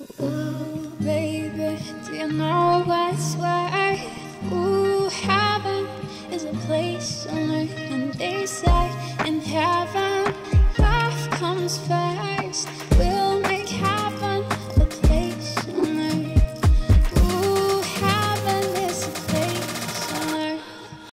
Ooh, baby, do you know what's where? Ooh, heaven is a place on earth, and they say in heaven, love comes first.